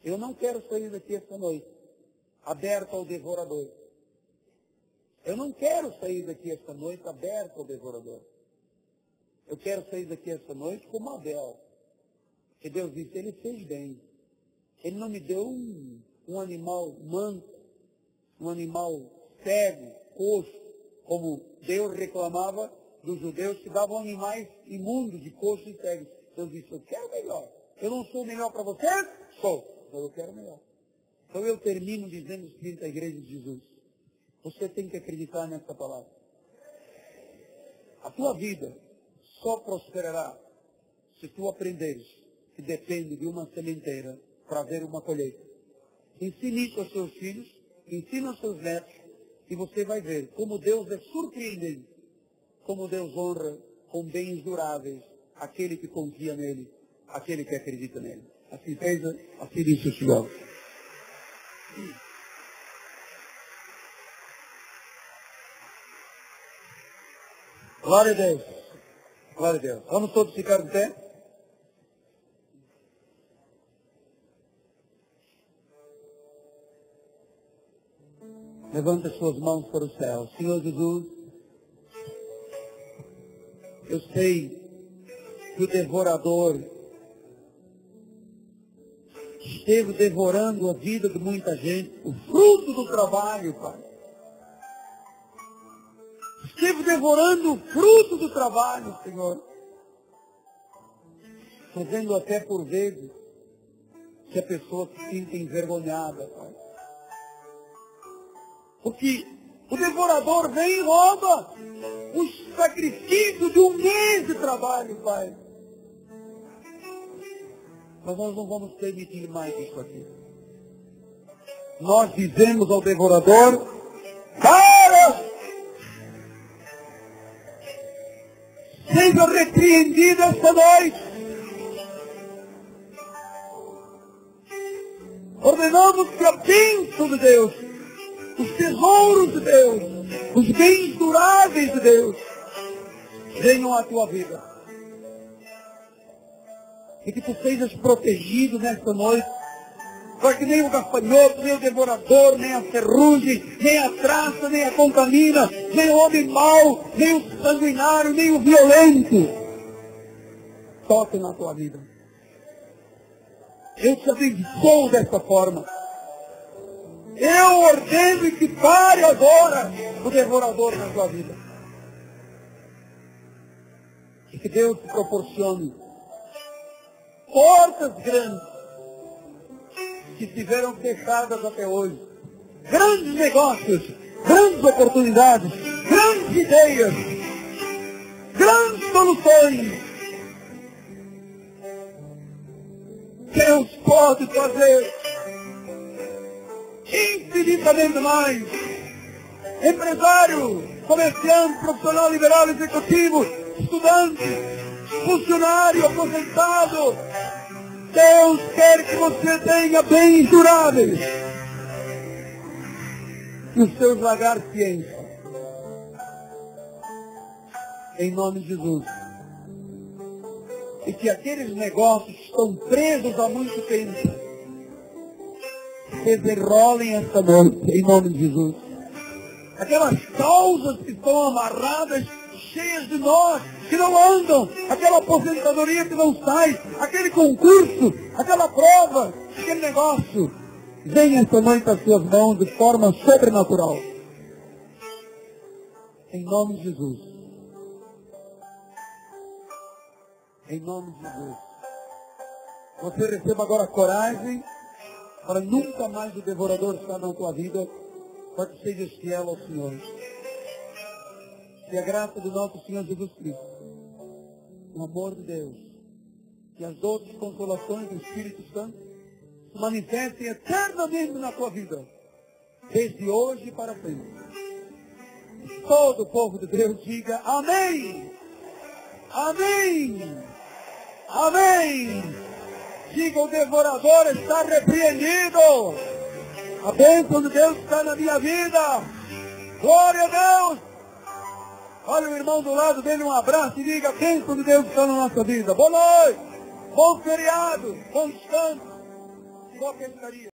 eu não quero sair daqui esta noite aberto ao devorador. Eu não quero sair daqui esta noite aberto ao devorador. Eu quero sair daqui esta noite como Abel. Que Deus disse, ele fez bem. Ele não me deu um, um animal manco, um animal cego, coxo, como Deus reclamava dos judeus que davam animais imundos de coxo e cegos. Deus disse, eu quero melhor. Eu não sou melhor para você? Sou. Então eu quero melhor. Então eu termino dizendo o seguinte à igreja de Jesus. Você tem que acreditar nessa palavra. A tua vida só prosperará se tu aprenderes que depende de uma sementeira para haver uma colheita. Ensine isso aos seus filhos, ensina aos seus netos, e você vai ver como Deus é surpreendente, como Deus honra com bens duráveis aquele que confia nele, aquele que acredita nele. Assim seja, assim disse o Senhor. Glória a Deus. Glória a Deus. Vamos todos ficar de pé? Levanta as suas mãos para o céu. Senhor Jesus, eu sei que o devorador esteve devorando a vida de muita gente, o fruto do trabalho, Pai esteve devorando o fruto do trabalho, Senhor. Fazendo até por vezes que a pessoa se sinta envergonhada, Pai. Porque o devorador vem e rouba o sacrifício de um mês de trabalho, Pai. Mas nós não vamos permitir mais isso aqui. Nós dizemos ao devorador, seja repreendida esta noite. Ordenamos que a bênção de Deus, os tesouros de Deus, os bens duráveis de Deus, venham à tua vida. E que tu sejas protegido nesta noite. Para que nem o gafanhoto, nem o devorador, nem a ferrugem, nem a traça, nem a contamina, nem o homem mau, nem o sanguinário, nem o violento toque na tua vida. Eu te abençoo dessa forma. Eu ordeno que pare agora o devorador na tua vida. E que Deus te proporcione portas grandes que estiveram fechadas até hoje. Grandes negócios, grandes oportunidades, grandes ideias, grandes soluções. Deus pode fazer infinitamente mais. Empresário, comerciante, profissional liberal, executivo, estudante, funcionário, aposentado. Deus quer que você tenha bens duráveis. E os seus lagartos se enchem. Em nome de Jesus. E que aqueles negócios que estão presos há muito tempo se desenrolem esta noite, em nome de Jesus. Aquelas causas que estão amarradas, cheias de nós, que não andam, aquela aposentadoria que não sai, aquele concurso, aquela prova, aquele negócio, venha esta noite às suas mãos de forma sobrenatural. Em nome de Jesus. Em nome de Jesus. Você receba agora coragem para nunca mais o devorador estar na tua vida, para que sejas fiel ao Senhor. Que a graça do nosso Senhor Jesus Cristo, o amor de Deus, que as outras consolações do Espírito Santo se manifestem eternamente na tua vida, desde hoje para sempre. Todo o povo de Deus diga amém. Amém. Amém. Diga, o devorador está repreendido. A bênção de Deus está na minha vida. Glória a Deus. Olha o irmão do lado dele, um abraço e diga, bênção de Deus está na nossa vida. Boa noite. Bom feriado. Bom descanso. Boa.